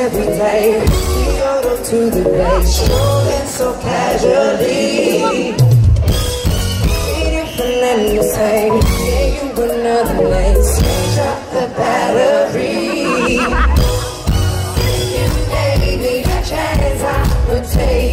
every day. We yodel to the day, strolling so casually. Different and the same. Yeah, you another lane. Switch up the battery. If you gave me a chance, I would take.